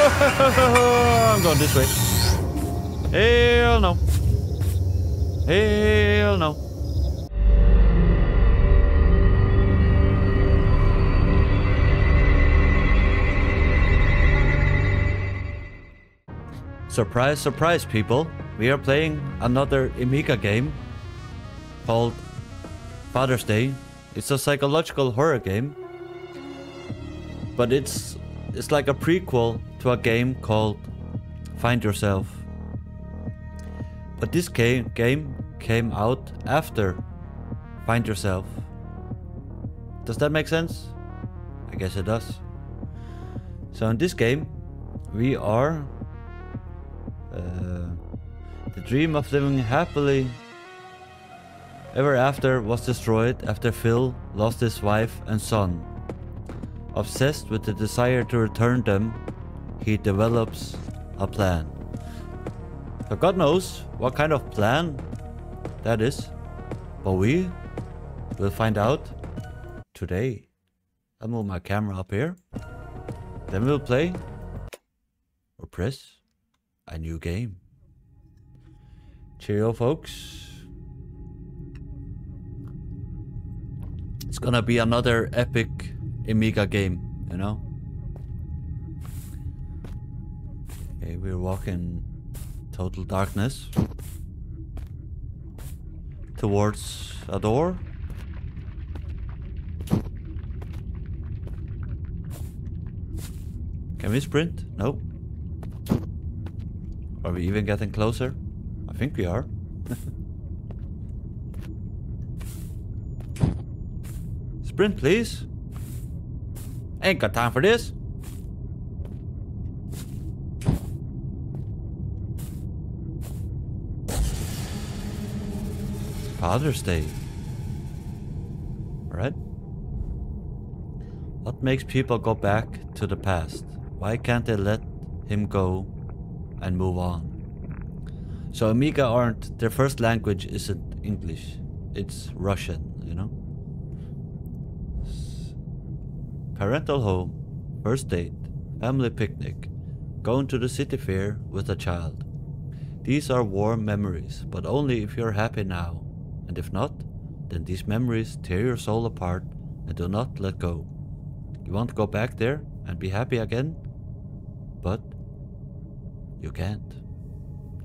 I'm going this way. Hell no. Hell no. Surprise, surprise, people. We are playing another Amiga game called Father's Day. It's a psychological horror game. But it's it's like a prequel to a game called Find Yourself. But this game game came out after Find Yourself. Does that make sense? I guess it does. So in this game, we are uh, the dream of living happily ever after was destroyed after Phil lost his wife and son. Obsessed with the desire to return them, he develops a plan. So God knows what kind of plan that is, but we will find out today. I'll move my camera up here. Then we'll play or press a new game. Cheerio, folks. It's gonna be another epic Amiga game, you know? Okay, we're walking total darkness towards a door. Can we sprint? No. Are we even getting closer? I think we are. Sprint, please. Ain't got time for this. Father's Day. Right? What makes people go back to the past? Why can't they let him go and move on? So Amiga aren't, their first language isn't English. It's Russian, you know? Parental home, first date, family picnic, going to the city fair with a child. These are warm memories, but only if you're happy now. And if not, then these memories tear your soul apart and do not let go. You want to go back there and be happy again? But you can't.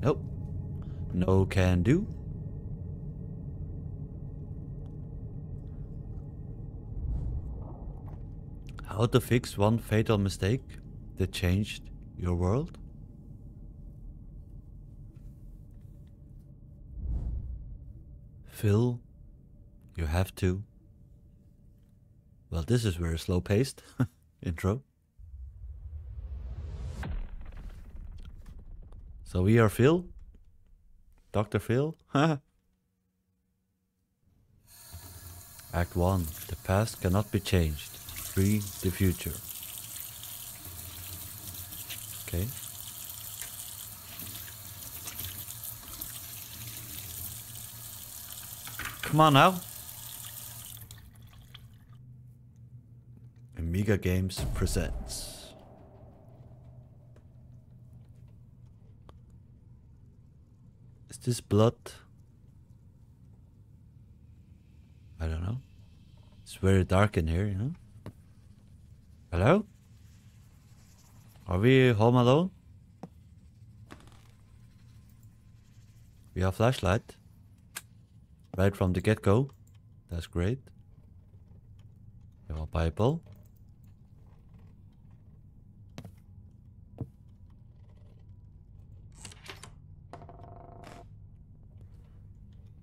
Nope. No can do. How to fix one fatal mistake that changed your world? Phil, you have to. Well, this is very slow paced intro. So we are Phil, Dr. Phil. Act 1 The past cannot be changed. Free the future. Okay. Come on now. Amiga Games presents. Is this blood? I don't know. It's very dark in here, you know? Hello? Are we home alone? We have flashlight. Right from the get-go. That's great. Have a Bible.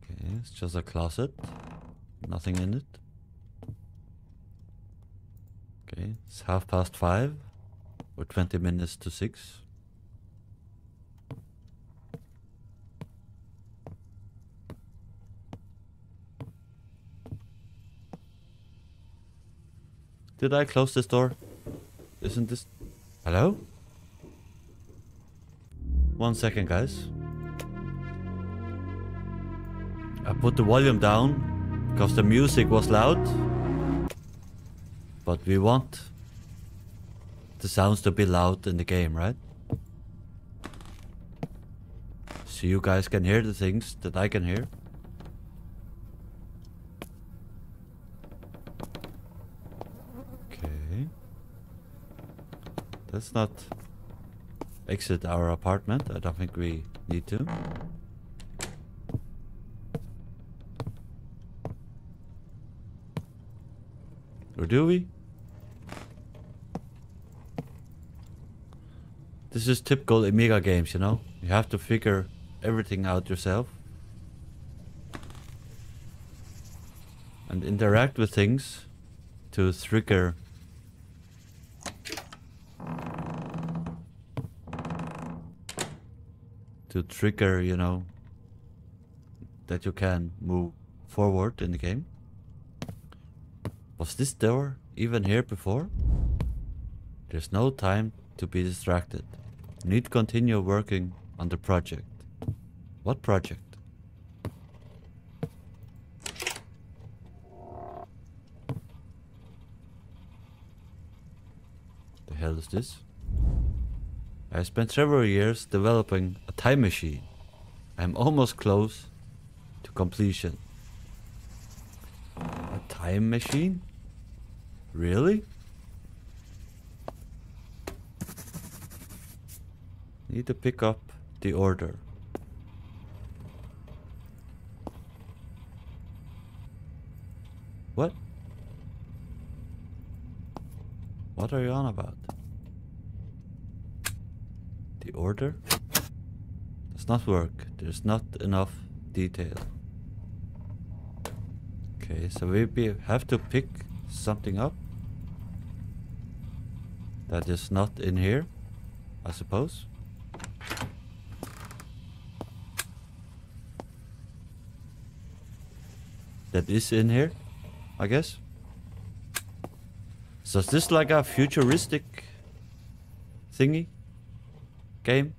Okay, it's just a closet. Nothing in it. Okay, it's half past five. Or 20 minutes to six. Did I close this door? Isn't this... Hello? One second, guys. I put the volume down because the music was loud. But we want the sounds to be loud in the game, right? So you guys can hear the things that I can hear. Okay. Let's not exit our apartment. I don't think we need to. Or do we? This is typical Amiga games, you know? You have to figure everything out yourself. And interact with things to trigger to trigger, you know, that you can move forward in the game. Was this door even here before? There's no time to be distracted. Need to continue working on the project. What project? The hell is this? I spent several years developing a time machine. I'm almost close to completion. A time machine? Really? Need to pick up the order. What? What are you on about? The order? Does not work. There's not enough detail. Okay, so we have to pick something up that is not in here, I suppose. That is in here, I guess. So is this like a futuristic thingy? Game?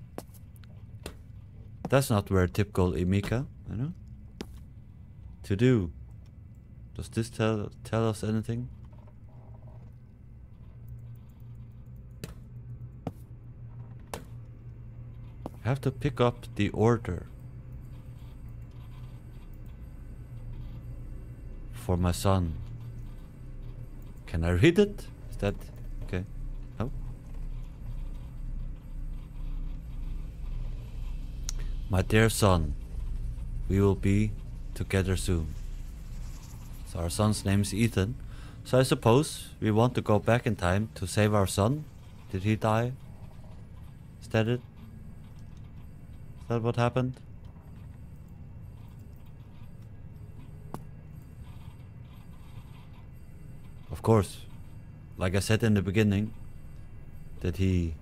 That's not where typical Amiga, you know? To do. Does this tell tell us anything? Have to pick up the order. For my son. Can I read it? Is that okay? No? My dear son, we will be together soon. So our son's name is Ethan. So I suppose we want to go back in time to save our son. Did he die? Is that it? Is that what happened? Of course, like I said in the beginning, that he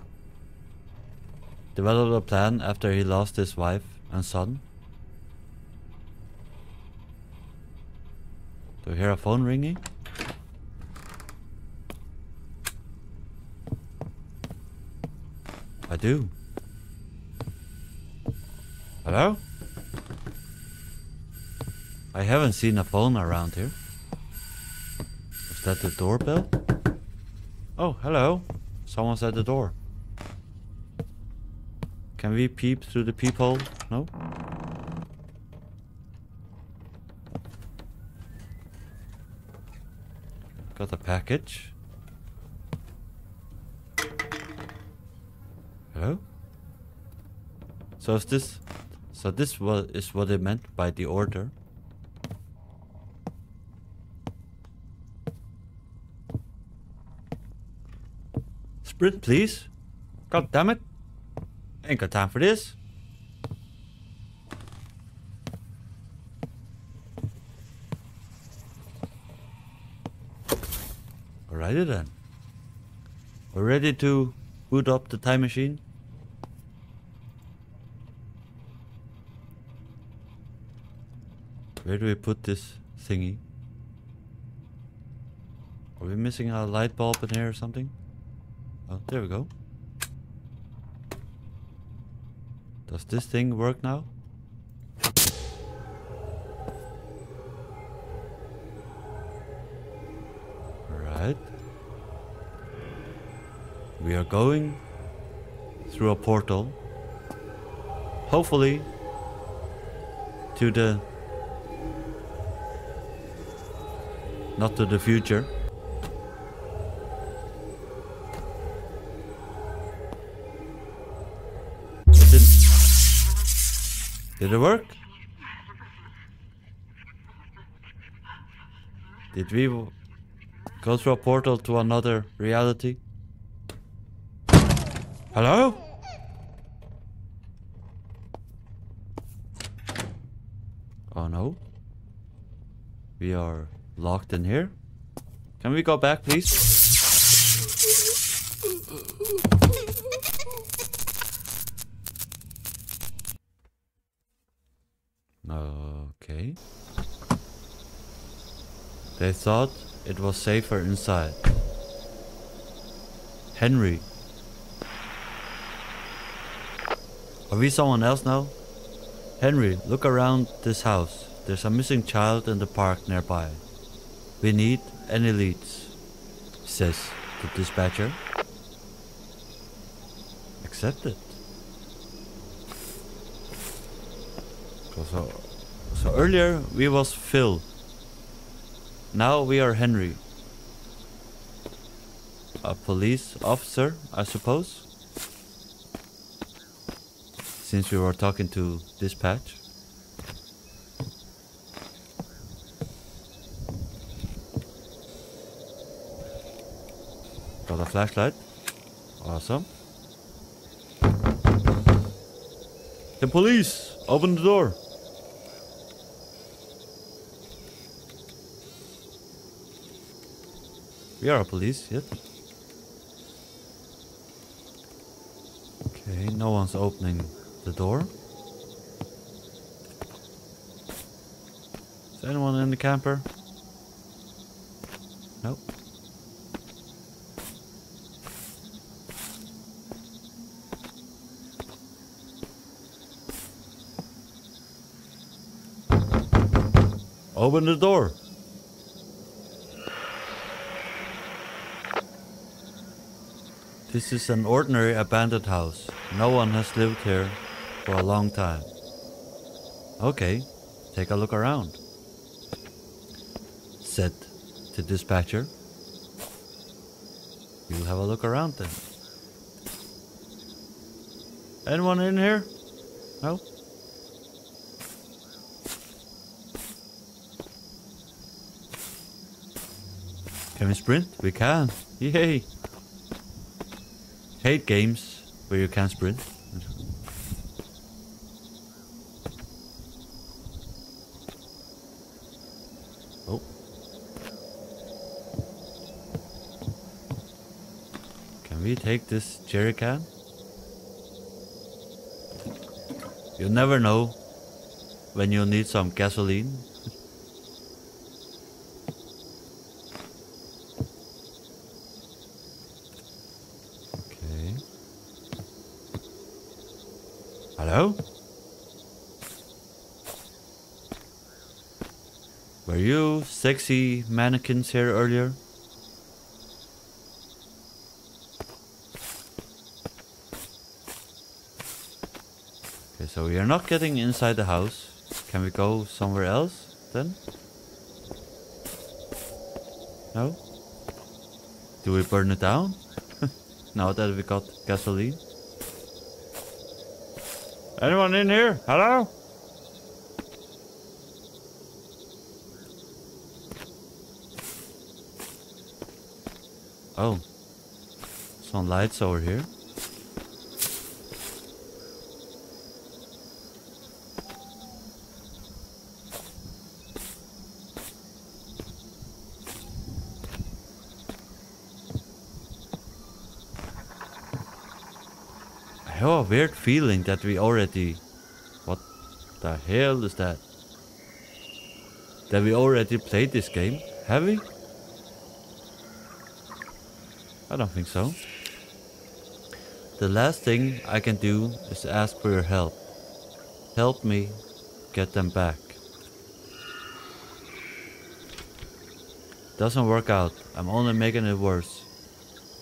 developed a plan after he lost his wife and son. Do you hear a phone ringing? I do. Hello? I haven't seen a phone around here. Is that the doorbell? Oh, hello. Someone's at the door. Can we peep through the peephole? No? Got a package. Hello? So is this so this was is what it meant by the order. Sprint please. God damn it. Ain't got time for this. Alrighty then. We're ready to boot up the time machine. Where do we put this thingy? Are we missing a light bulb in here or something? Oh, there we go. Does this thing work now? Right. We are going through a portal. Hopefully to the not to the future. Did it work? Did we go through a portal to another reality? Hello? Oh no. We are locked in here. Can we go back, please? Okay. They thought it was safer inside. Henry. Are we someone else now? Henry, look around this house. There's a missing child in the park nearby. We need any leads, says the dispatcher. Accepted. So, so earlier we was Phil. Now we are Henry. A police officer, I suppose. Since we were talking to dispatch. Got a flashlight. Awesome. The police! Open the door! We are police, yet. Okay, no one's opening the door. Is anyone in the camper? Nope. Open the door. This is an ordinary abandoned house. No one has lived here for a long time. Okay, take a look around. Said the dispatcher. You'll have a look around then. Anyone in here? No? Can we sprint? We can. Yay! Hate games where you can sprint. Oh. Can we take this jerry can? You never know when you'll need some gasoline. Hello? Were you sexy mannequins here earlier? Okay, so we are not getting inside the house. Can we go somewhere else then? No? Do we burn it down? now that we got gasoline? Anyone in here? Hello? Oh. Some lights over here. Weird feeling that we already... What the hell is that? That we already played this game? Have we? I don't think so. The last thing I can do is ask for your help. Help me get them back. Doesn't work out. I'm only making it worse.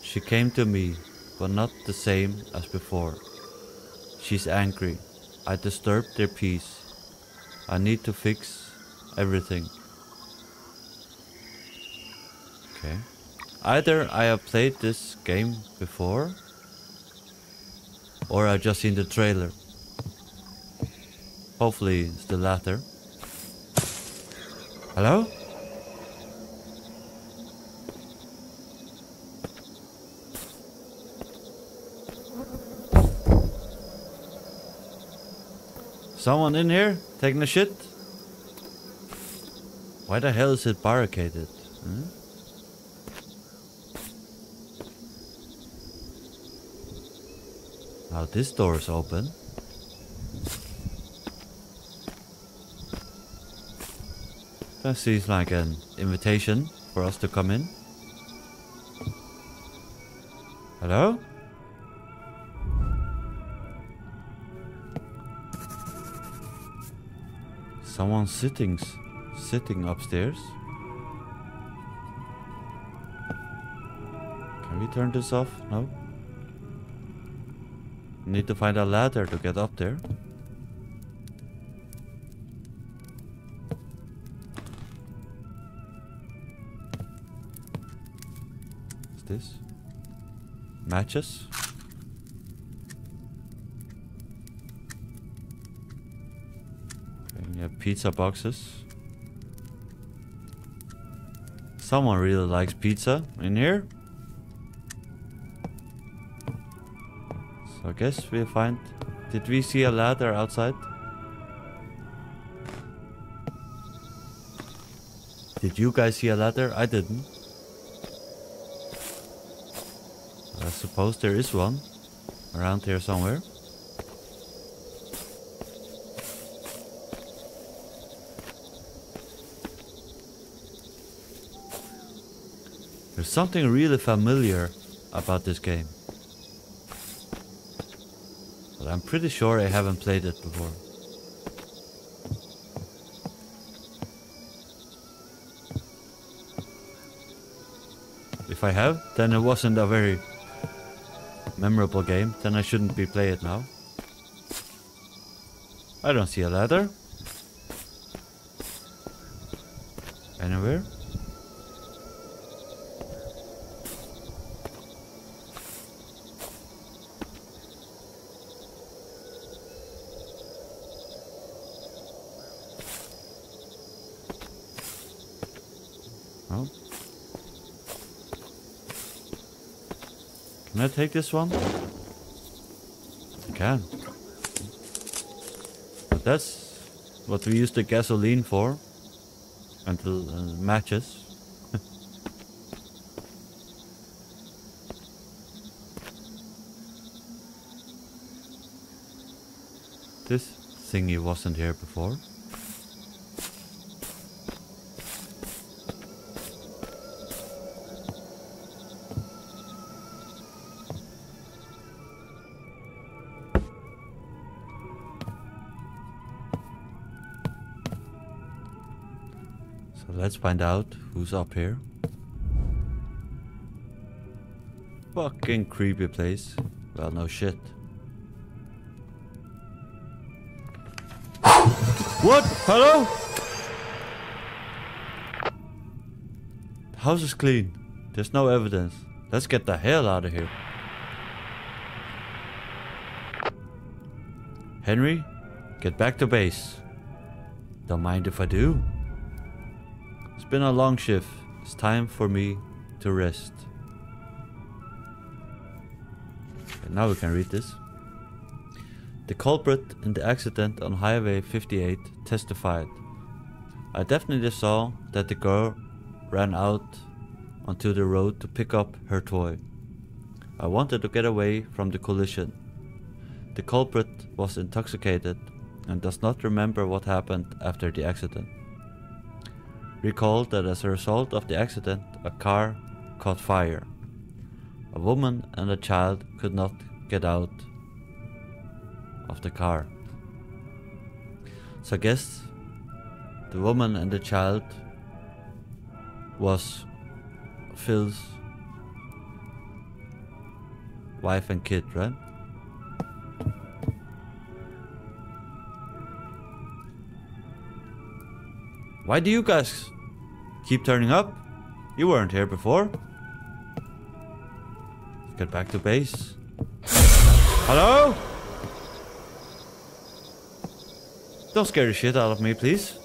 She came to me but not the same as before. She's angry. I disturbed their peace. I need to fix everything. Okay. Either I have played this game before, or I just seen the trailer. Hopefully it's the latter. Hello? Someone in here taking a shit? Why the hell is it barricaded? Hmm? Now this door is open. That seems like an invitation for us to come in. Hello? Someone sitting, sitting upstairs. Can we turn this off? No. Need to find a ladder to get up there. What's this? Matches? Pizza boxes. Someone really likes pizza in here. So I guess we'll find... Did we see a ladder outside? Did you guys see a ladder? I didn't. I suppose there is one. Around here somewhere. Something really familiar about this game. But I'm pretty sure I haven't played it before. If I have, then it wasn't a very memorable game. Then I shouldn't be playing it now. I don't see a ladder. Anywhere? Oh. Can I take this one? I can. But that's what we use the gasoline for. Until uh, matches. this thingy wasn't here before. Find out who's up here. Fucking creepy place. Well, no shit. What? Hello? The house is clean. There's no evidence. Let's get the hell out of here. Henry, get back to base. Don't mind if I do. Been a long shift. It's time for me to rest. Okay, now we can read this. The culprit in the accident on Highway 58 testified. I definitely saw that the girl ran out onto the road to pick up her toy. I wanted to get away from the collision. The culprit was intoxicated and does not remember what happened after the accident. Recall that as a result of the accident, a car caught fire. A woman and a child could not get out of the car. So I guess the woman and the child was Phil's wife and kid, right? Why do you guys keep turning up? You weren't here before. Let's get back to base. Hello? Don't scare the shit out of me, please.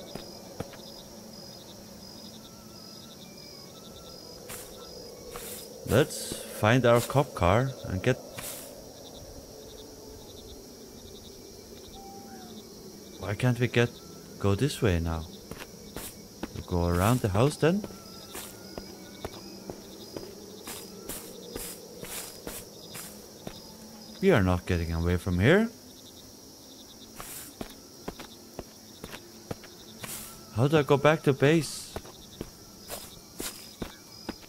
Let's find our cop car and get... Why can't we get... go this way now? Go around the house then? We are not getting away from here. How do I go back to base?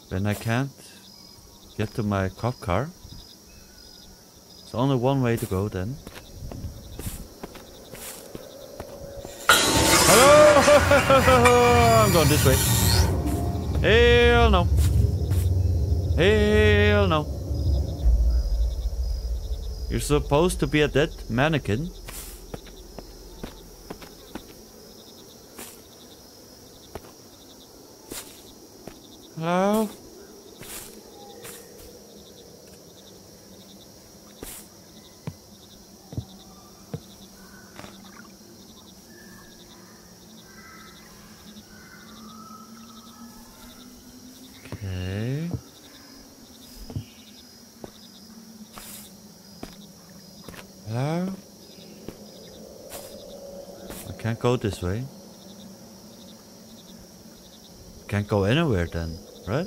When I can't get to my cop car? There's only one way to go then. I'm going this way. Hell no. Hell no. You're supposed to be a dead mannequin. Go this way. Can't go anywhere then, right?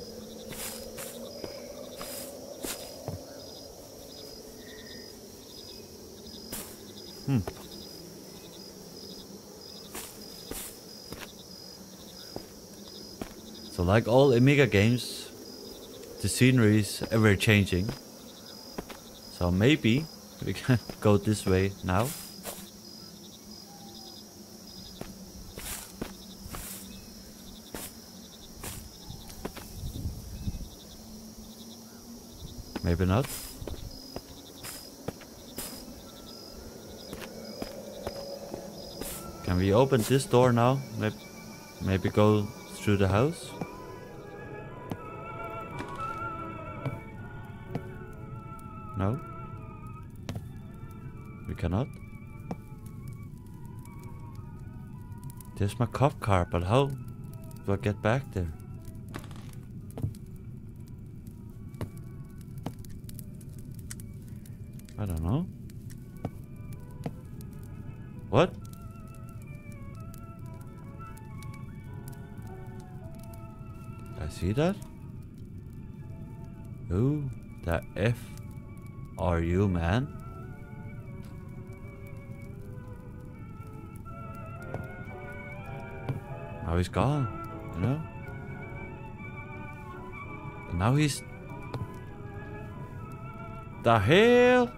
Hmm. So like all Amiga games, the scenery is ever changing. So maybe we can go this way now. Not. Can we open this door now? Maybe, maybe go through the house? No? We cannot? There's my cop car, but how do I get back there? F are you, man? Now he's gone, you know? And now he's... The hell?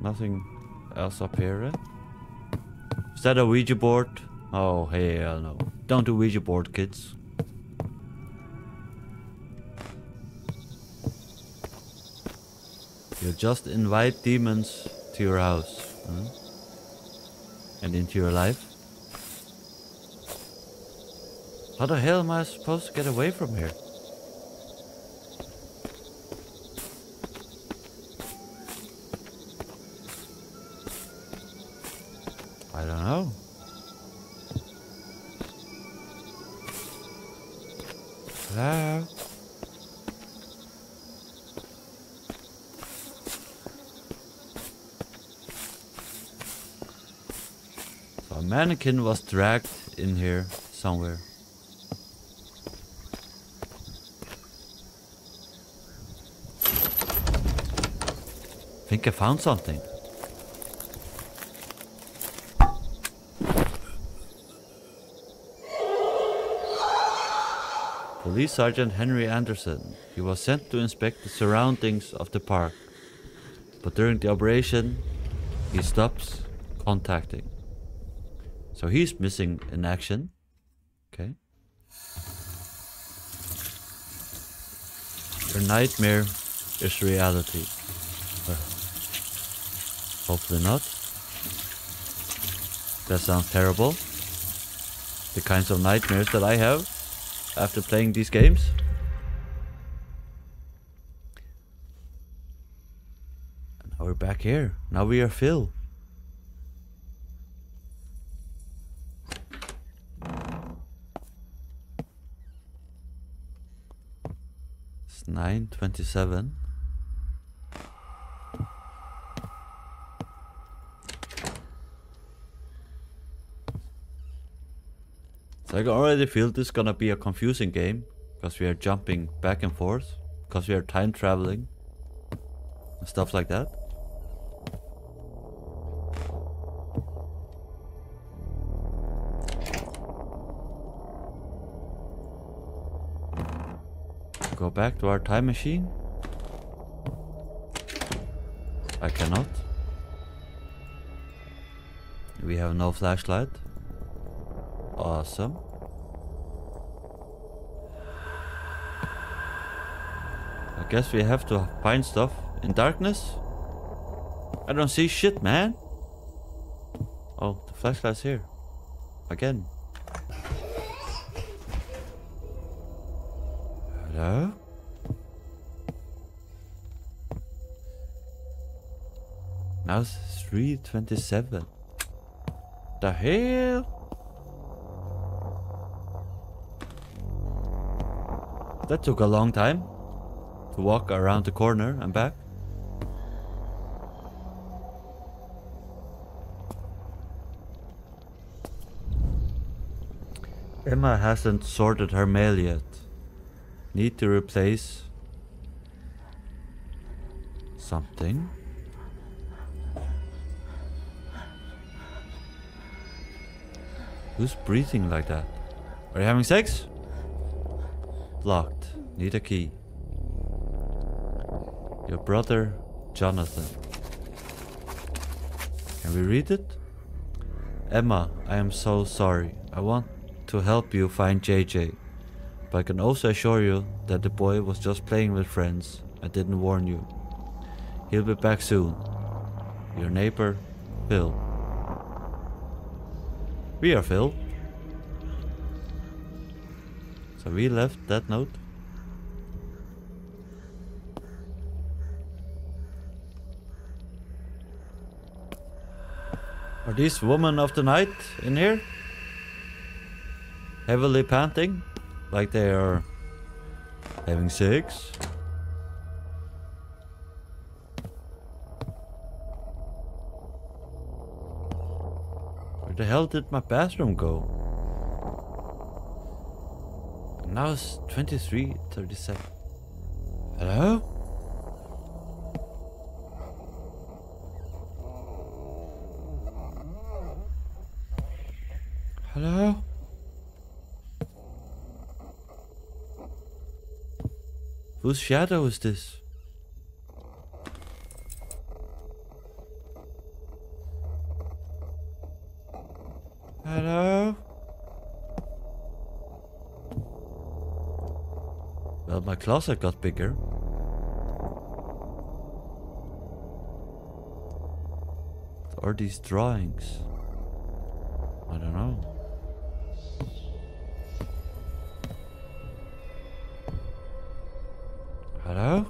Nothing else up here, eh? Is that a Ouija board? Oh, hell no. Don't do Ouija board, kids. You just invite demons to your house. And into your life. How the hell am I supposed to get away from here? I don't know. Hello? Mannequin was dragged in here somewhere. think I found something. Police Sergeant Henry Anderson. He was sent to inspect the surroundings of the park. But during the operation, he stops contacting. So he's missing in action. Okay. Your nightmare is reality. Uh, hopefully not. That sounds terrible. The kinds of nightmares that I have after playing these games. And now we're back here. Now we are Phil. 9.27. So I already feel this is gonna be a confusing game because we are jumping back and forth because we are time traveling and stuff like that. Back to our time machine. I cannot. We have no flashlight. Awesome. I guess we have to find stuff in darkness. I don't see shit, man. Oh, the flashlight's here. Again. Now it's 327. The hell? That took a long time to walk around the corner and back. Emma hasn't sorted her mail yet. Need to replace something. Who's breathing like that? Are you having sex? Locked. Need a key. Your brother, Jonathan. Can we read it? Emma, I am so sorry. I want to help you find JJ. But I can also assure you that the boy was just playing with friends. I didn't warn you. He'll be back soon. Your neighbor, Phil. We are Phil. So we left that note. Are these women of the night in here? Heavily panting? Like they are having sex? Where the hell did my bathroom go? Now it's 23.37. Hello? Hello? Whose shadow is this? Hello? Well, my closet got bigger. What are these drawings? I don't know. Hello?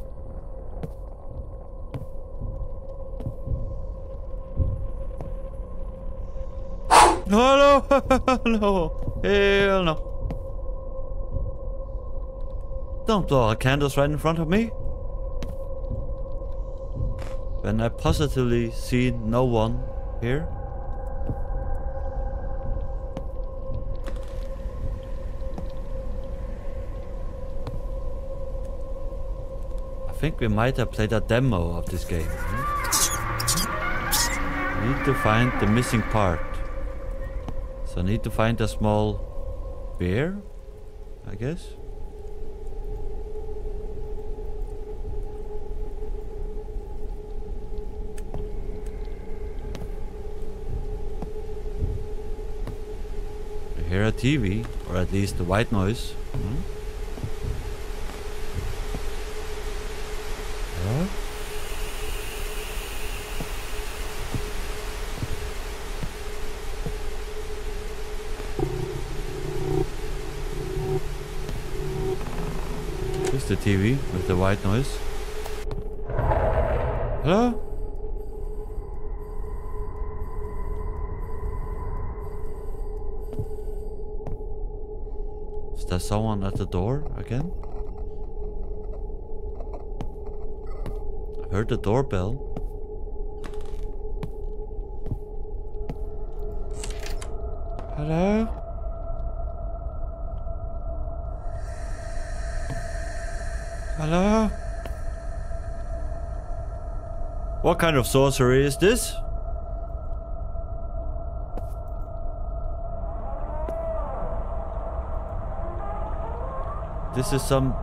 Hello? no. Hell no. Don't blow out candles right in front of me. When I positively see no one here. I think we might have played a demo of this game. hmm? Need to find the missing part. So I need to find a small bear, I guess. Hear a TV, or at least the white noise. Hmm? This is the TV with the white noise. Hello? There someone at the door again? I heard the doorbell. Hello? Hello? What kind of sorcery is this? This is some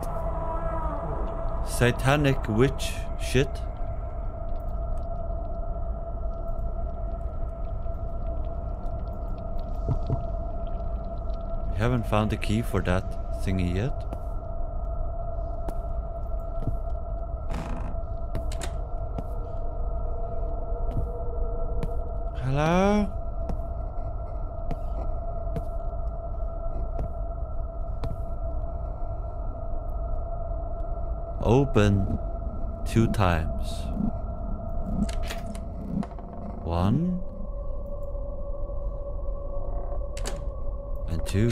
satanic witch shit. We haven't found the key for that thingy yet. Two times. One and two.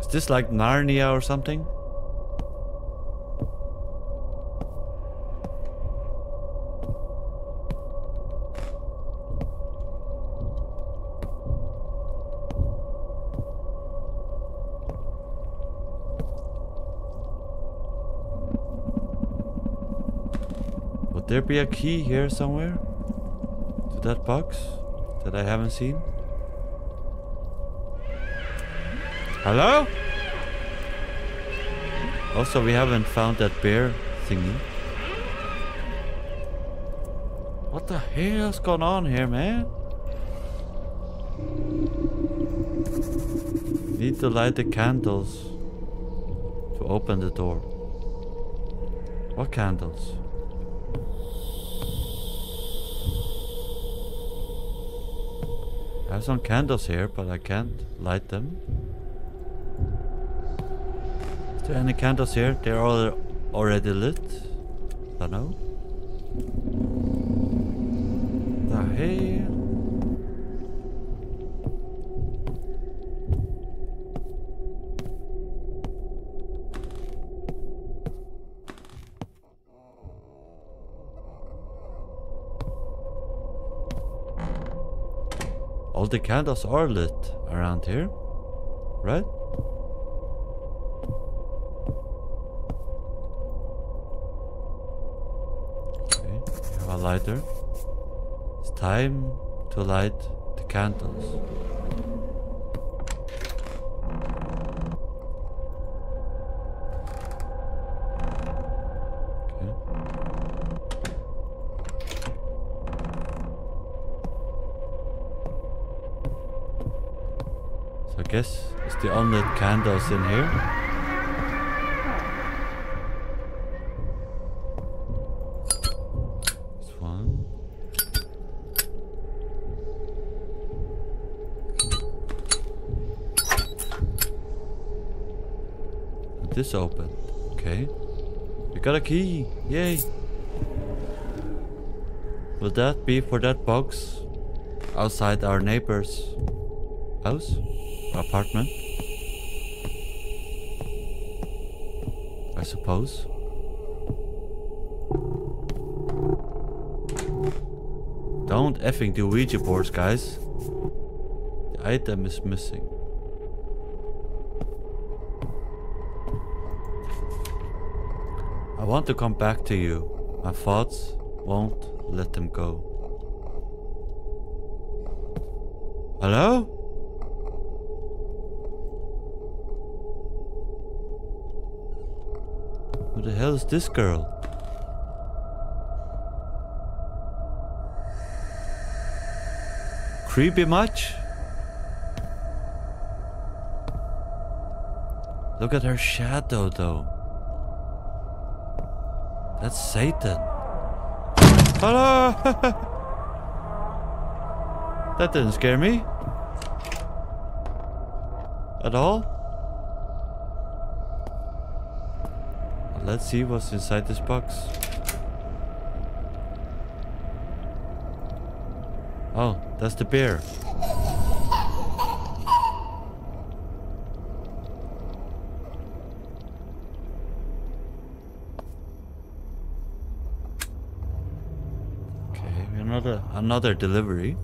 Is this like Narnia or something? There be a key here somewhere? To that box that I haven't seen? Hello? Also, we haven't found that bear thingy. What the hell's going on here, man? Need to light the candles to open the door. What candles? Have some candles here, but I can't light them. Is there any candles here? They're all already lit. I know. Ah, the hell? All the candles are lit around here, right? Okay, we have a lighter. It's time to light the candles. Guess it's the only candles in here. This one. This open. Okay. We got a key. Yay. Will that be for that box outside our neighbor's house? Apartment? I suppose. Don't effing do Ouija boards, guys. The item is missing. I want to come back to you. My thoughts won't let them go. Hello? The hell is this girl? Creepy much? Look at her shadow though. That's Satan. Hello! that didn't scare me. At all. Let's see what's inside this box. Oh, that's the bear. Okay, another another delivery.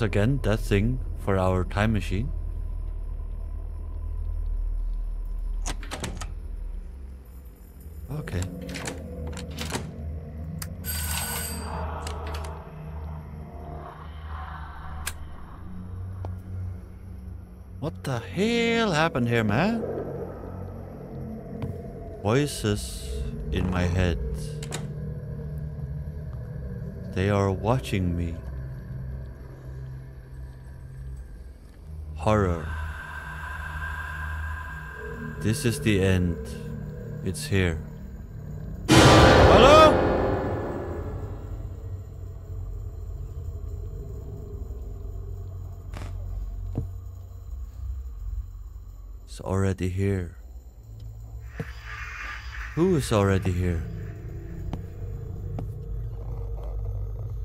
Was again that thing for our time machine. Okay. What the hell happened here, man? Voices in my head. They are watching me. Horror. This is the end. It's here. Hello? It's already here. Who is already here?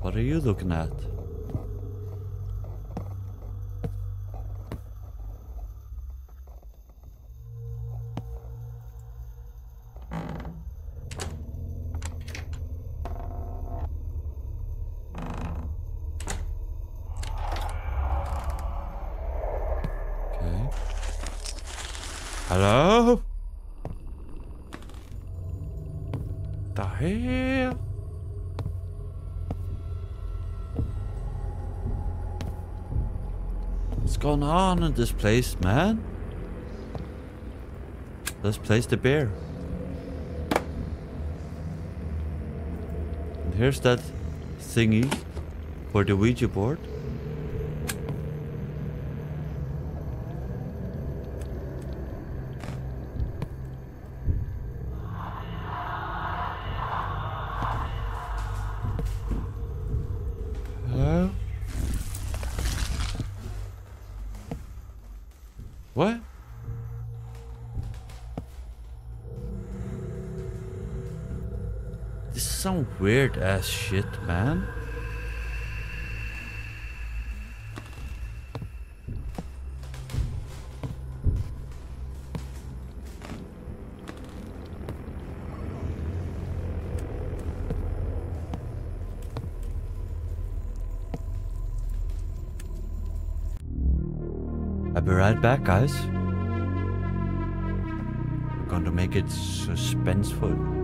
What are you looking at? On in this place, man? Let's place the bear. And here's that thingy for the Ouija board. Shit, man. I'll be right back, guys. We're going to make it suspenseful.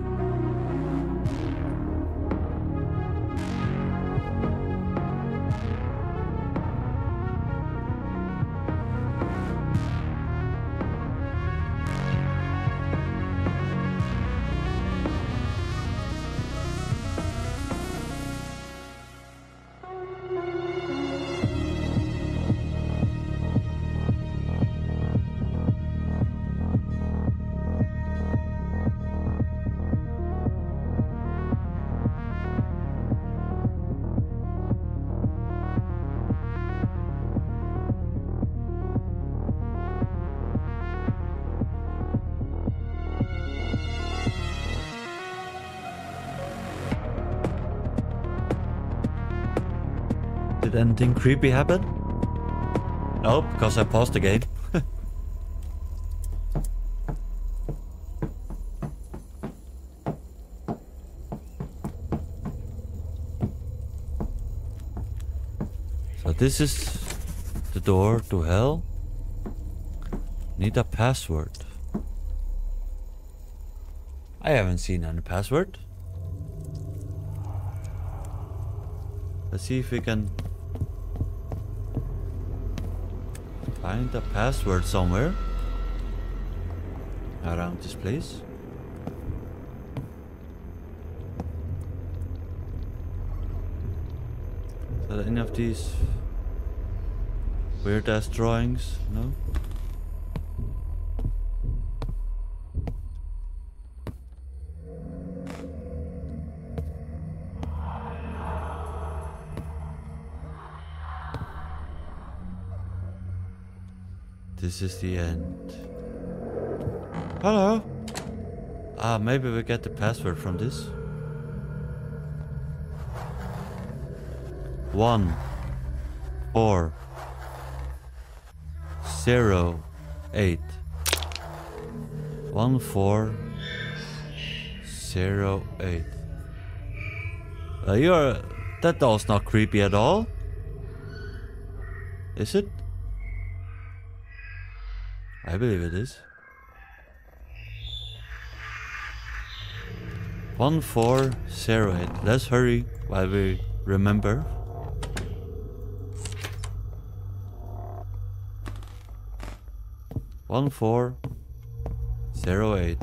Did anything creepy happen? No, because I paused the game. so this is the door to hell. Need a password. I haven't seen any password. Let's see if we can find a password somewhere around this place. Is there any of these weird ass drawings? No? This is the end. Hello? Ah, maybe we get the password from this. One, four, zero, eight. One, four, zero, eight. Uh, you're... That doll's not creepy at all. Is it? I believe it is. One four zero eight. Let's hurry while we remember. One four zero eight.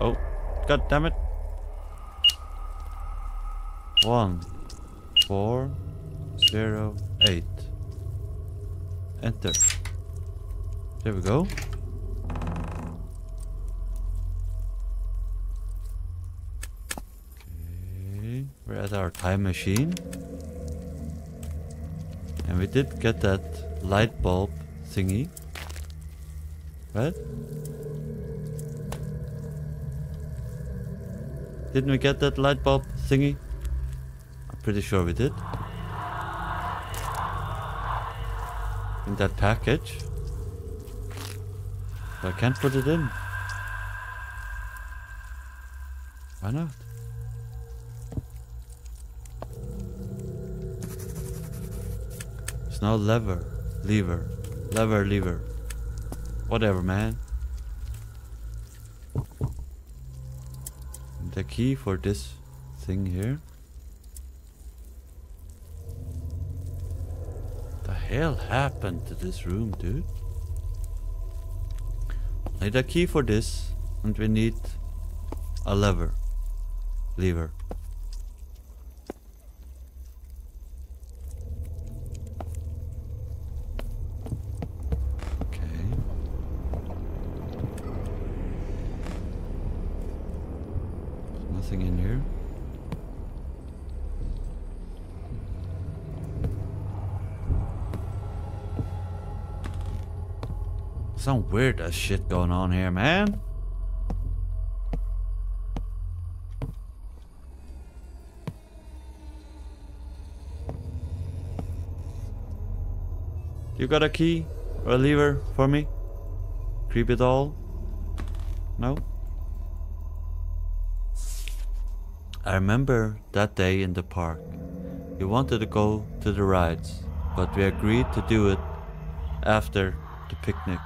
Oh, god damn it. One, four, zero, eight. Enter. There we go. Okay, we're at our time machine. And we did get that light bulb thingy. Right? Didn't we get that light bulb thingy? Pretty sure we did. In that package. I can't put it in. Why not? It's now lever, lever, lever, lever. Whatever, man. The key for this thing here. The hell happened to this room, dude? Need a key for this, and we need a lever. Lever. Okay. There's nothing in here. Some weird ass shit going on here, man. You got a key or a lever for me? Creepy doll? No? I remember that day in the park. We wanted to go to the rides, but we agreed to do it after the picnic.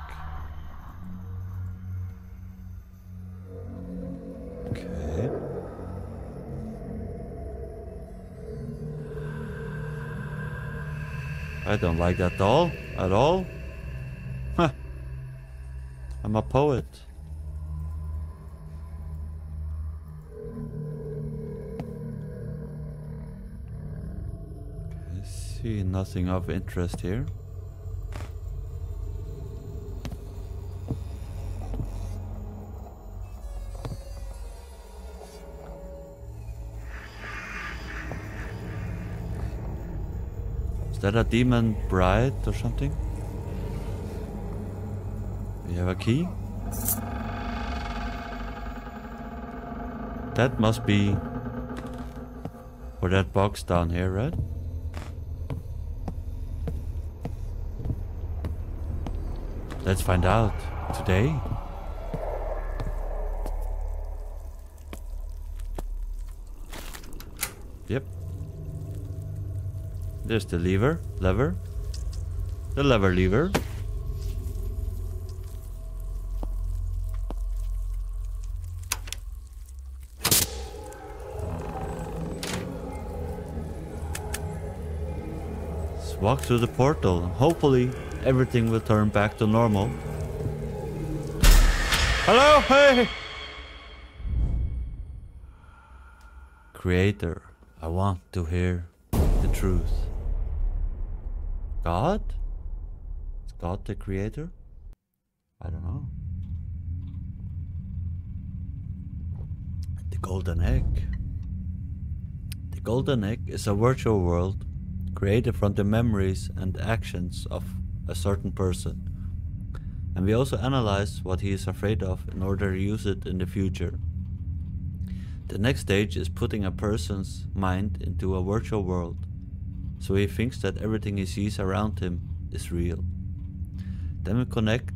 I don't like that doll at all. Huh. I'm a poet. I see nothing of interest here. That a demon bride or something? We have a key? That must be for that box down here, right? Let's find out today. There's the lever, lever, the lever lever. Let's walk through the portal. Hopefully everything will turn back to normal. Hello, hey! Creator, I want to hear the truth. God? Is God the creator? I don't know. The Golden Egg. The Golden Egg is a virtual world created from the memories and actions of a certain person. And we also analyze what he is afraid of in order to use it in the future. The next stage is putting a person's mind into a virtual world, so he thinks that everything he sees around him is real. Then we connect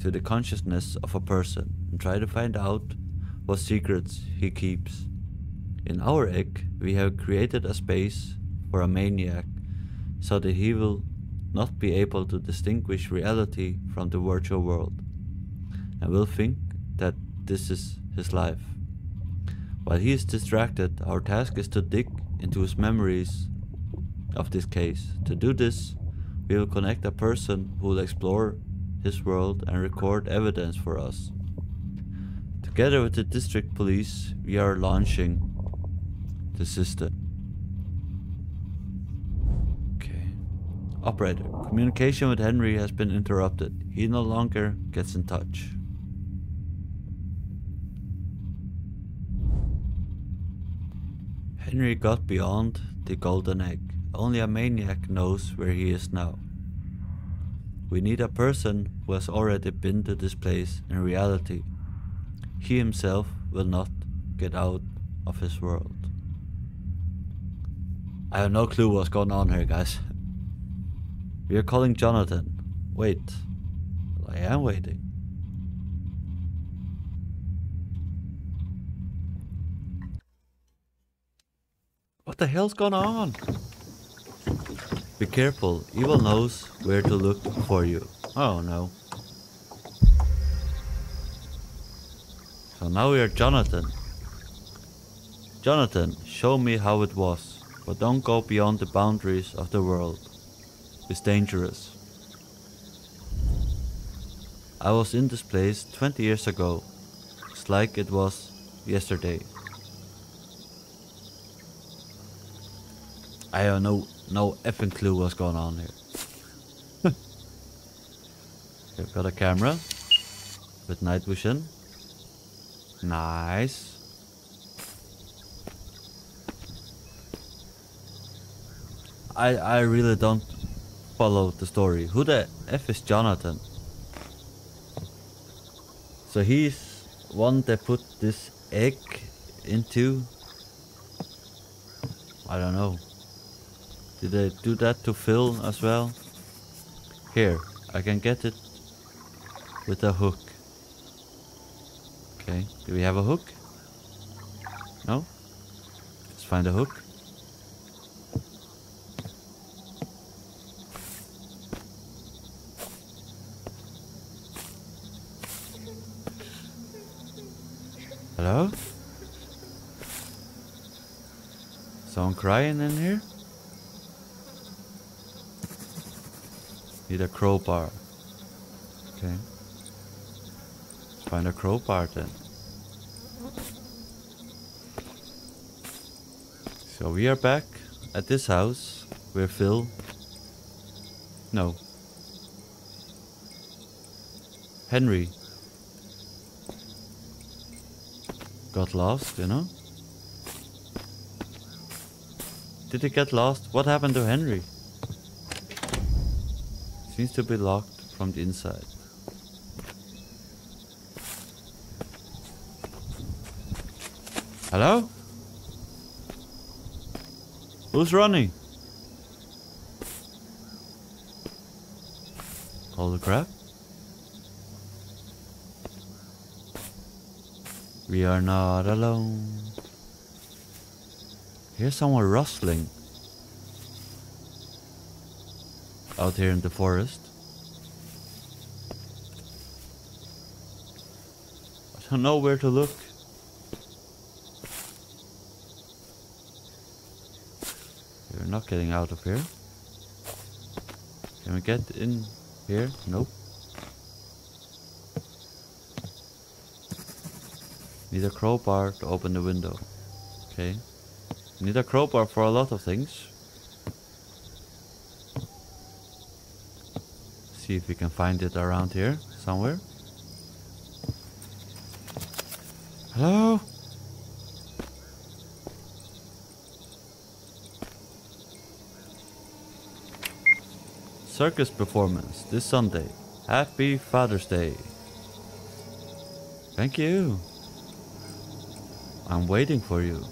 to the consciousness of a person and try to find out what secrets he keeps. In our egg, we have created a space for a maniac so that he will not be able to distinguish reality from the virtual world and will think that this is his life. While he is distracted, our task is to dig into his memories of this case. To do this, we will connect a person who will explore his world and record evidence for us. Together with the district police, we are launching the system. Okay. Operator, communication with Henry has been interrupted. He no longer gets in touch. Henry got beyond the golden egg. Only a maniac knows where he is now. We need a person who has already been to this place in reality. He himself will not get out of his world. I have no clue what's going on here, guys. We are calling Jonathan. Wait. I am waiting. What the hell's going on? Be careful, evil knows where to look for you. Oh no. So now we are Jonathan. Jonathan, show me how it was, but don't go beyond the boundaries of the world. It's dangerous. I was in this place 20 years ago. It's like it was yesterday. I have no no effing clue what's going on here. I've got a camera with night vision. Nice. I I really don't follow the story. Who the F is Jonathan? So he's one that put this egg into I don't know. Did they do that to Phil as well? Here, I can get it with a hook. Okay, do we have a hook? No? Let's find a hook. Hello? Someone crying in here? Need a crowbar. Okay. Find a crowbar then. So we are back at this house where Phil. No. Henry got lost, you know? Did he get lost? What happened to Henry? Seems to be locked from the inside. Hello? Who's running? Holy crap. We are not alone. Here's someone rustling. Out here in the forest. I don't know where to look. We're not getting out of here. Can we get in here? Nope. Need a crowbar to open the window. Okay. Need a crowbar for a lot of things. See if we can find it around here somewhere. Hello? Circus performance this Sunday. Happy Father's Day. Thank you. I'm waiting for you.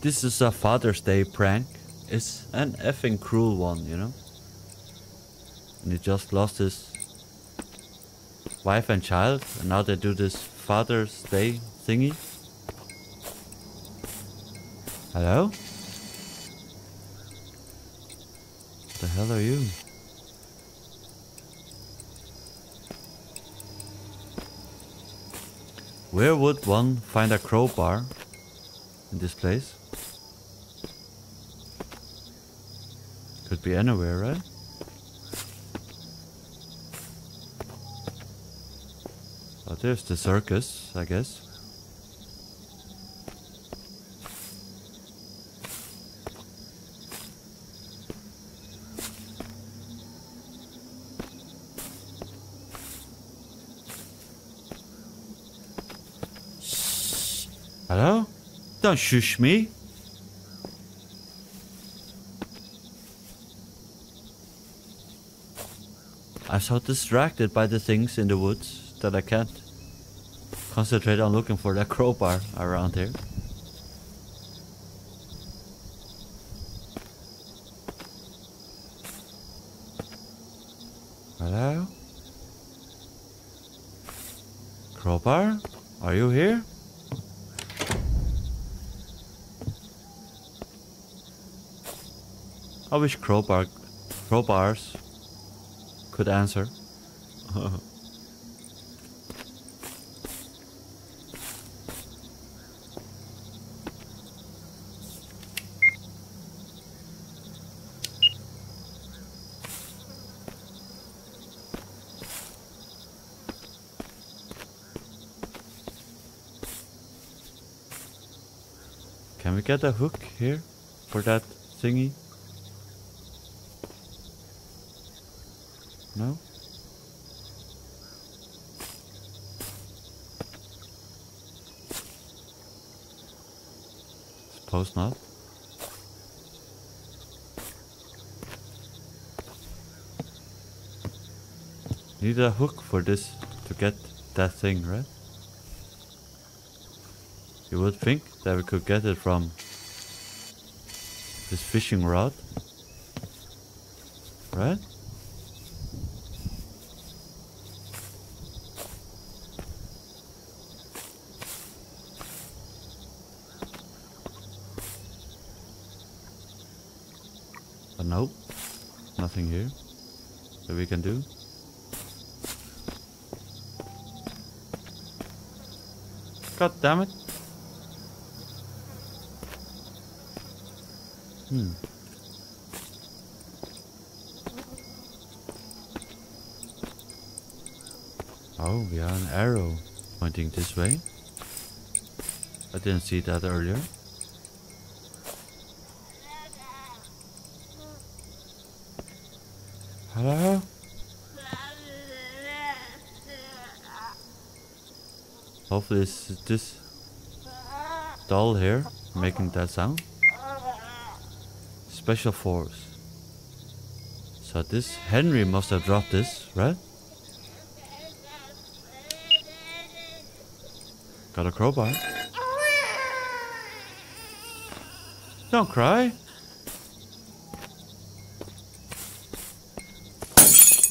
This is a Father's Day prank, it's an effing cruel one, you know? And he just lost his wife and child, and now they do this Father's Day thingy. Hello? What the hell are you? Where would one find a crowbar in this place? Be anywhere, right? Oh, there's the circus, I guess. Hello? Don't shush me. I'm so distracted by the things in the woods that I can't concentrate on looking for that crowbar around here. Hello? Crowbar? Are you here? I wish crowbar crowbars could answer. Can we get a hook here for that thingy? No? Suppose not. Need a hook for this to get that thing, right? You would think that we could get it from this fishing rod. Right? But nope. Nothing here that we can do. God damn it. Hmm. Oh, we have an arrow pointing this way. I didn't see that earlier. Hello? It's this doll here making that sound. Special force. So this Henry must have dropped this, right? Got a crowbar. Don't cry.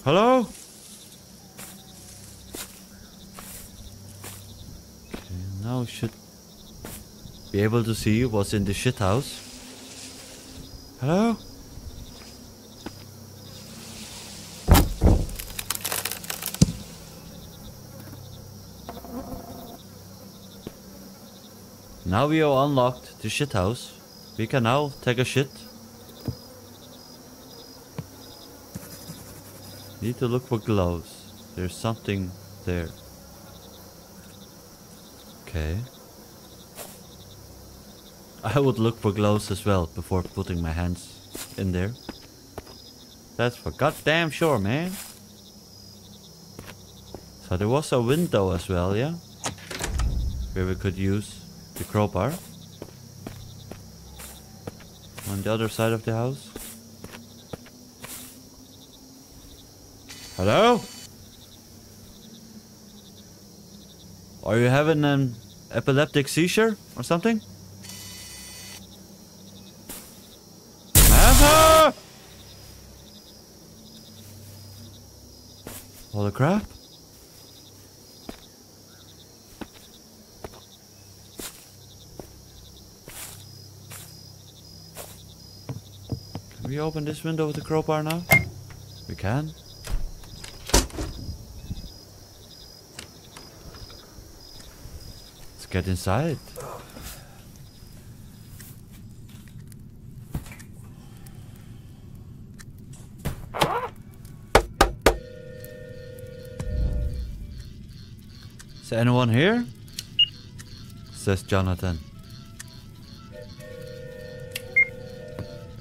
Hello? now should be able to see what's in the shithouse. Hello? Now we are unlocked the shithouse. We can now take a shit. Need to look for gloves. There's something there. Okay. I would look for gloves as well before putting my hands in there. That's for goddamn sure, man. So there was a window as well, yeah? Where we could use the crowbar. On the other side of the house. Hello? Are you having an epileptic seizure or something? Samantha! Holy crap. Can we open this window with the crowbar now? We can. Get inside. Is anyone here? Says Jonathan.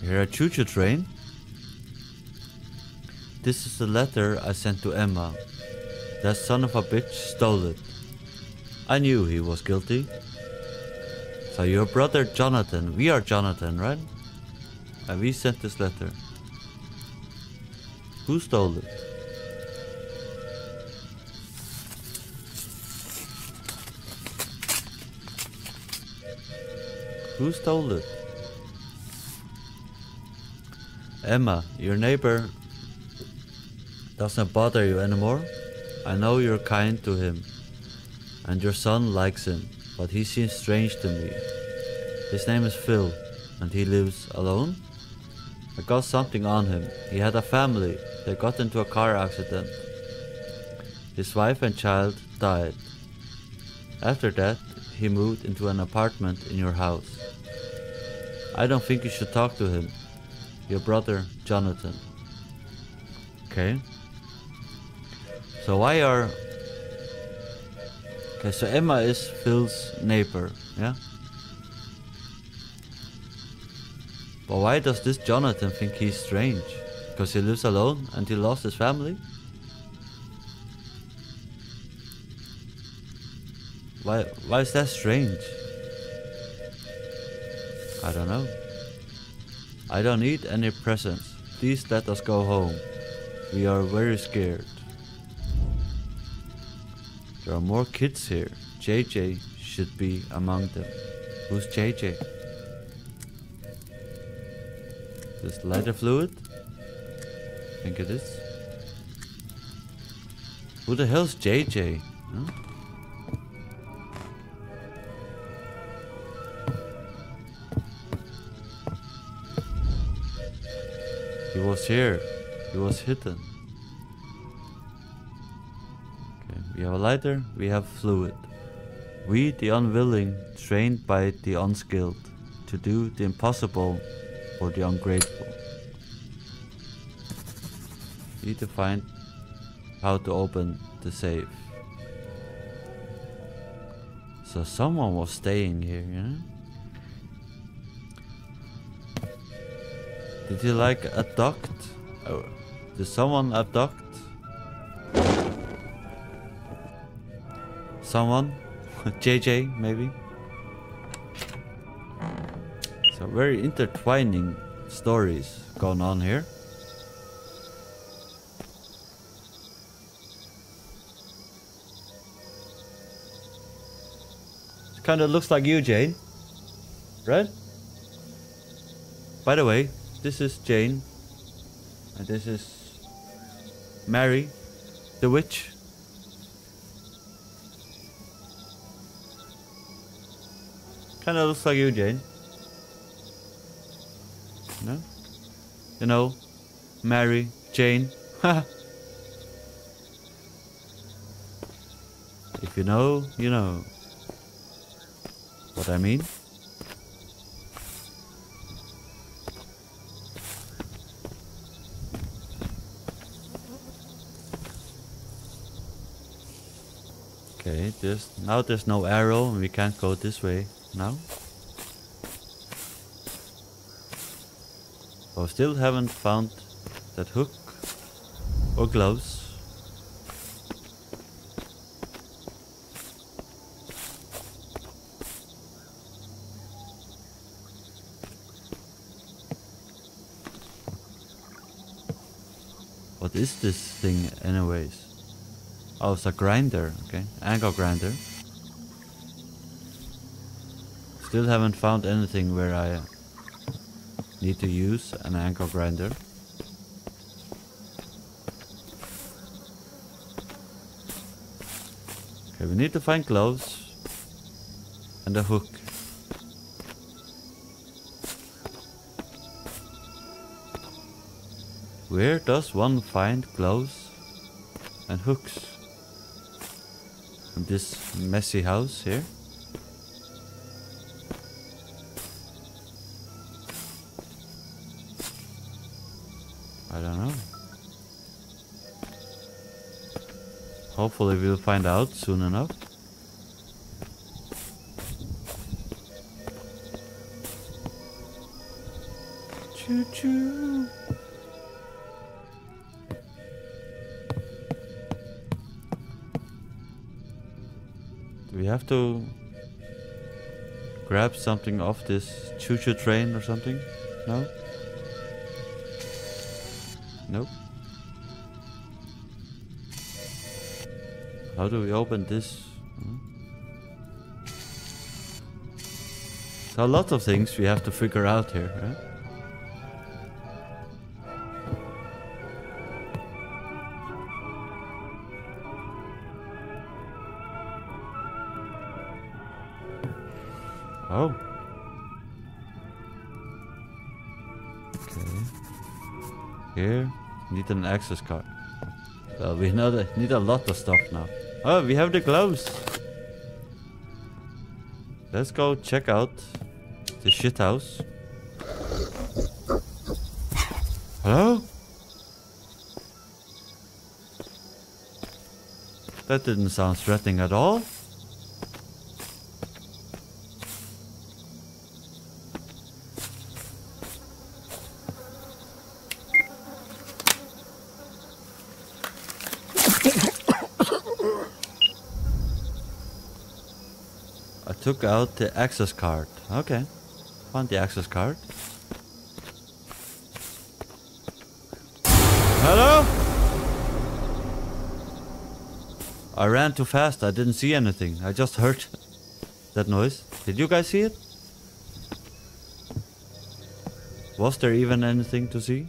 You hear a choo-choo train? This is the letter I sent to Emma. That son of a bitch stole it. I knew he was guilty. So your brother Jonathan, we are Jonathan, right? And we sent this letter. Who stole it? Who stole it? Emma, your neighbor doesn't bother you anymore. I know you're kind to him, and your son likes him, but he seems strange to me. His name is Phil, and he lives alone. I got something on him. He had a family. They got into a car accident. His wife and child died. After that, he moved into an apartment in your house. I don't think you should talk to him. Your brother, Jonathan. Okay. So why are... Okay, so Emma is Phil's neighbor, yeah? But why does this Jonathan think he's strange? Because he lives alone and he lost his family? Why, why is that strange? I don't know. I don't need any presents. Please let us go home. We are very scared. There are more kids here. JJ should be among them. Who's JJ? This lighter fluid? I think it is. Who the hell's JJ? Huh? He was here. He was hidden. We have a lighter, we have fluid. We, the unwilling, trained by the unskilled, to do the impossible for the ungrateful. Need to find how to open the safe. So someone was staying here, know? Did he like abduct? Oh, did someone abduct? Someone? JJ, maybe? So very intertwining stories going on here. It kind of looks like you, Jane. Right? By the way, this is Jane. And this is Mary, the witch. Kinda looks like you, Jane. No? You know, Mary, Jane. if you know, you know. what I mean. Okay, there's now there's no arrow and we can't go this way now. I still haven't found that hook or gloves. What is this thing anyways? Oh, it's a grinder, okay. Angle grinder. Still haven't found anything where I need to use an angle grinder. Okay, we need to find gloves and a hook. Where does one find gloves and hooks? In this messy house here? Hopefully we'll find out soon enough. Choo choo. Do we have to grab something off this choo-choo train or something? No? Nope. How do we open this? Hmm? So a lot of things we have to figure out here, right? Oh. Okay. Here, need an access card. Well, we need a lot of stuff now. Oh, we have the gloves. Let's go check out the shit house. Hello? That didn't sound threatening at all. Took out the access card. Okay. Found the access card. Hello? I ran too fast. I didn't see anything. I just heard that noise. Did you guys see it? Was there even anything to see?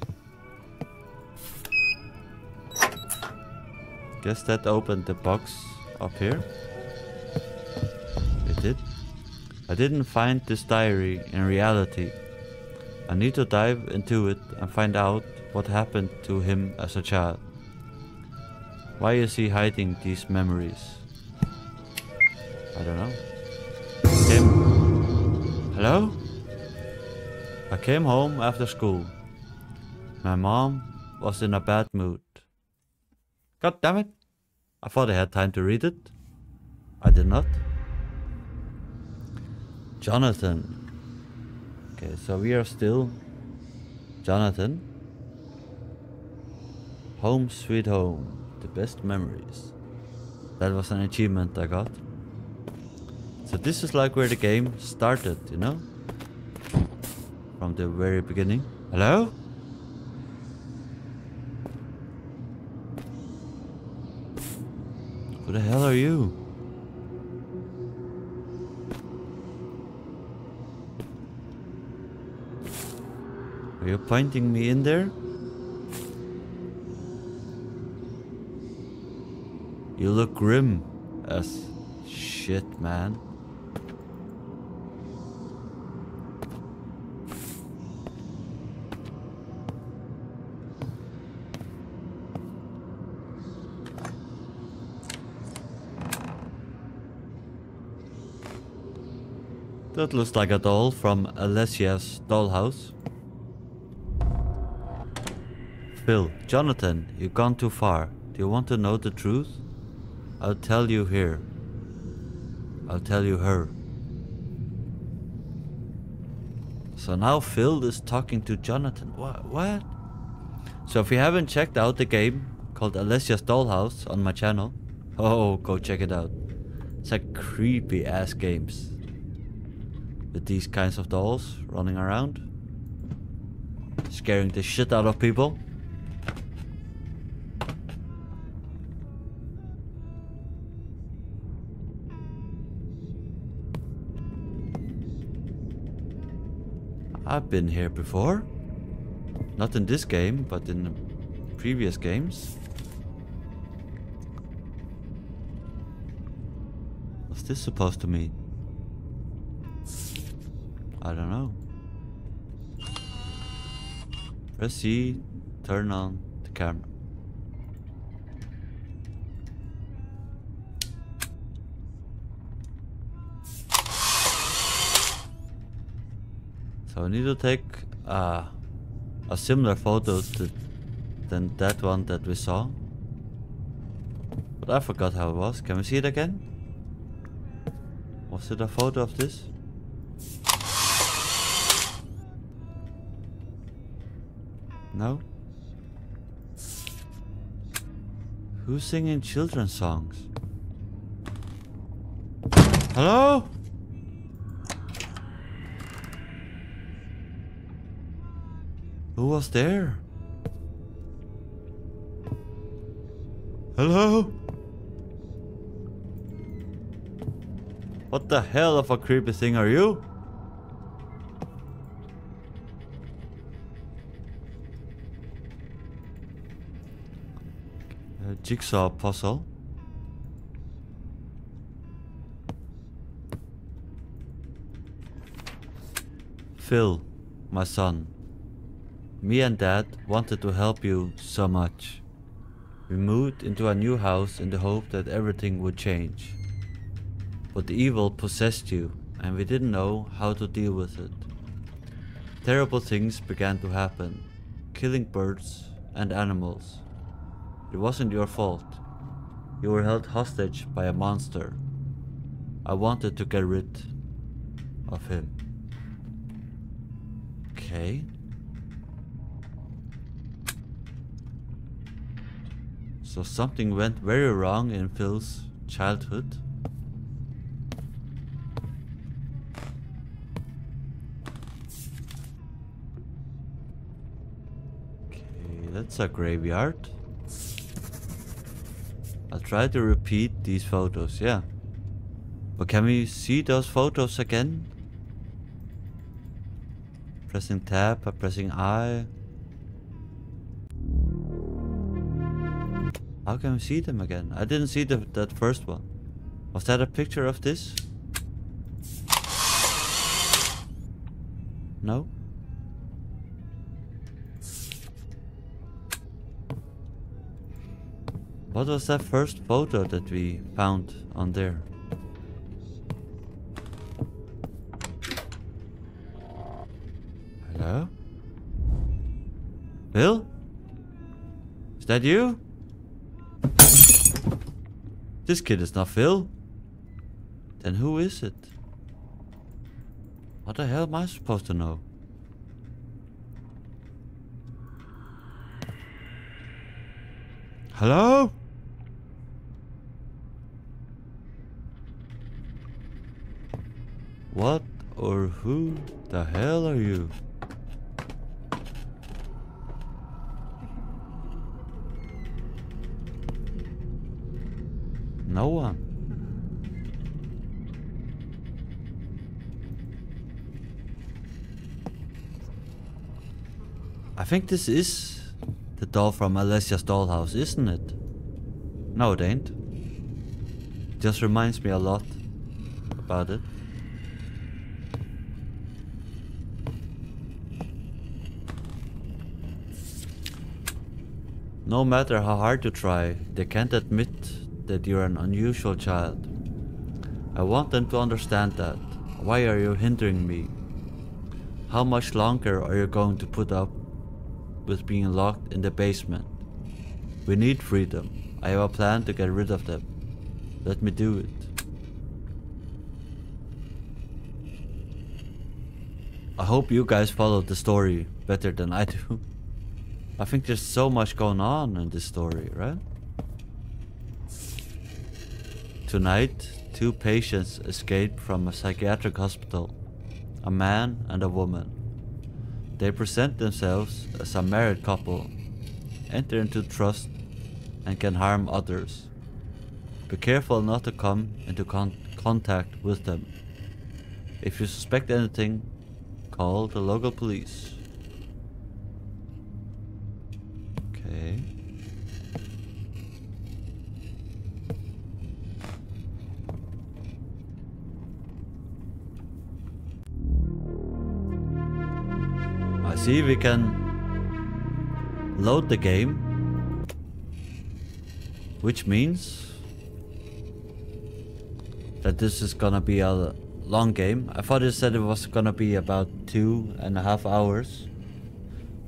Guess that opened the box up here. Didn't find this diary in reality. I need to dive into it and find out what happened to him as a child. Why is he hiding these memories? I don't know. Came... Hello? I came home after school. My mom was in a bad mood. God damn it. I thought I had time to read it. I did not. Jonathan. Okay, so we are still Jonathan. Home sweet home. The best memories. That was an achievement I got. So this is like where the game started, you know? From the very beginning. Hello? Who the hell are you? You pointing me in there? You look grim as shit, man. That looks like a doll from Alessia's dollhouse. Phil, Jonathan, you've gone too far. Do you want to know the truth? I'll tell you here. I'll tell you her. So now Phil is talking to Jonathan. What? What? So if you haven't checked out the game called Alessia's Dollhouse on my channel, oh, go check it out. It's like creepy ass games. With these kinds of dolls running around. Scaring the shit out of people. I've been here before. Not in this game, but in previous games. What's this supposed to mean? I don't know. Press C, turn on the camera. So I need to take uh, a similar photo to, than that one that we saw. But I forgot how it was. Can we see it again? Was it a photo of this? No? Who's singing children's songs? Hello? Who was there? Hello? What the hell of a creepy thing are you? A jigsaw puzzle. Phil, my son. Me and dad wanted to help you so much. We moved into a new house in the hope that everything would change. But the evil possessed you and we didn't know how to deal with it. Terrible things began to happen, killing birds and animals. It wasn't your fault. You were held hostage by a monster. I wanted to get rid of him. Okay. So something went very wrong in Phil's childhood. Okay, that's a graveyard. I'll try to repeat these photos, yeah. But can we see those photos again? Pressing tab, pressing I. How can we see them again? I didn't see the, that first one. Was that a picture of this? No? What was that first photo that we found on there? Hello? Bill? Is that you? This kid is not Phil. Then who is it? What the hell am I supposed to know? Hello? What or who the hell are you? No one. I think this is the doll from Alessia's dollhouse, isn't it? No, it ain't. Just reminds me a lot about it. No matter how hard you try, they can't admit that you're an unusual child. I want them to understand that. Why are you hindering me? How much longer are you going to put up with being locked in the basement? We need freedom. I have a plan to get rid of them. Let me do it. I hope you guys followed the story better than I do. I think there's so much going on in this story, right? Tonight, two patients escaped from a psychiatric hospital, a man and a woman. They present themselves as a married couple, enter into trust, and can harm others. Be careful not to come into con contact with them. If you suspect anything, call the local police. See we can load the game, which means that this is gonna be a long game. I thought it said it was gonna be about two and a half hours,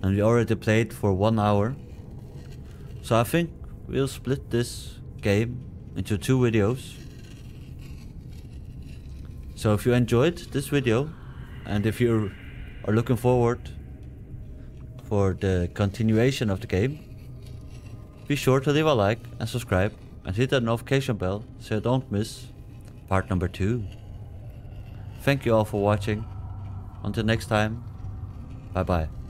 and we already played for one hour. So I think we'll split this game into two videos. So if you enjoyed this video, and if you are looking forward for the continuation of the game, be sure to leave a like and subscribe and hit that notification bell so you don't miss part number 2. Thank you all for watching. Until next time, bye bye.